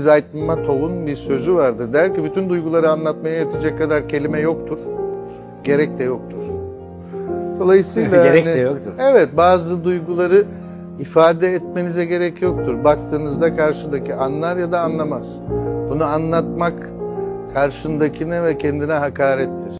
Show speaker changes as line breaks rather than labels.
Zaytmatov'un bir sözü vardır. Der ki bütün duyguları anlatmaya yetecek kadar kelime yoktur. Gerek de yoktur. Dolayısıyla
Gerek de yoktur.
Evet bazı duyguları ifade etmenize gerek yoktur. Baktığınızda karşıdaki anlar ya da anlamaz. Bunu anlatmak karşındakine ve kendine hakarettir.